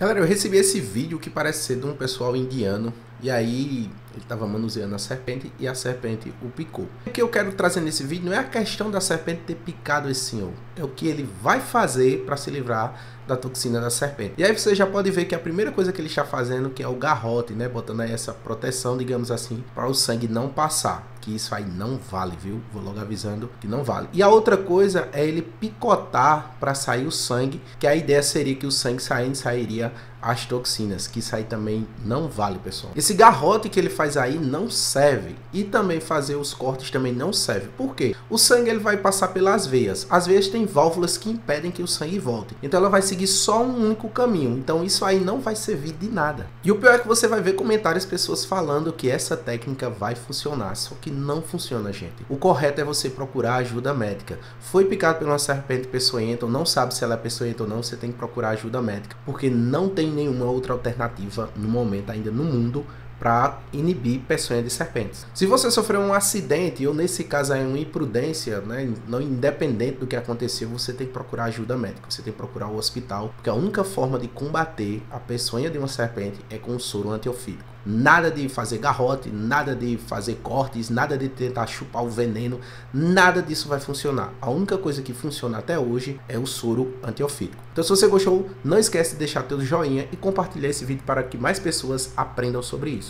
Galera, eu recebi esse vídeo que parece ser de um pessoal indiano e aí ele estava manuseando a serpente e a serpente o picou. O que eu quero trazer nesse vídeo não é a questão da serpente ter picado esse senhor, é o que ele vai fazer para se livrar da toxina da serpente. E aí você já pode ver que a primeira coisa que ele está fazendo que é o garrote, né, botando aí essa proteção, digamos assim, para o sangue não passar, que isso aí não vale, viu? Vou logo avisando que não vale. E a outra coisa é ele picotar para sair o sangue, que a ideia seria que o sangue saindo sairia as toxinas, que isso aí também não vale, pessoal. Esse garrote que ele faz aí não serve. E também fazer os cortes também não serve. Por quê? O sangue ele vai passar pelas veias. As veias têm válvulas que impedem que o sangue volte. Então ela vai seguir só um único caminho. Então isso aí não vai servir de nada. E o pior é que você vai ver comentários pessoas falando que essa técnica vai funcionar, só que não funciona, gente. O correto é você procurar ajuda médica. Foi picado por uma serpente peçonhenta ou não sabe se ela é peçonhenta ou não, você tem que procurar ajuda médica, porque não tem nenhuma outra alternativa no momento ainda no mundo para inibir peçonha de serpentes. Se você sofreu um acidente, ou nesse caso aí uma imprudência, né, não independente do que aconteceu, você tem que procurar ajuda médica, você tem que procurar o hospital, porque a única forma de combater a peçonha de uma serpente é com o soro antiofídico. Nada de fazer garrote, nada de fazer cortes, nada de tentar chupar o veneno, nada disso vai funcionar. A única coisa que funciona até hoje é o soro antiofídico. Então se você gostou, não esquece de deixar teu joinha e compartilhar esse vídeo para que mais pessoas aprendam sobre isso.